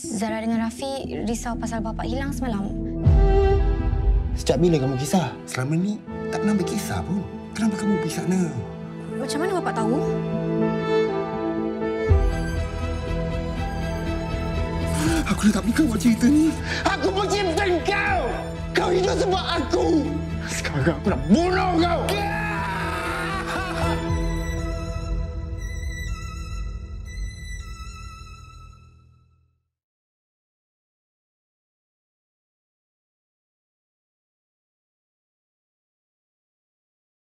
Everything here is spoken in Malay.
Zara dengan Rafi risau pasal bapa hilang semalam. Sejak bila kamu kisah? Selama ni tak pernah berkisah pun. Kenapa kamu pergi sana? Macam mana bapa tahu? Aku dah tak buka buat cerita ni. Aku benci kau! Kau hidup sebab aku! Sekarang aku nak bunuh kau! Kau!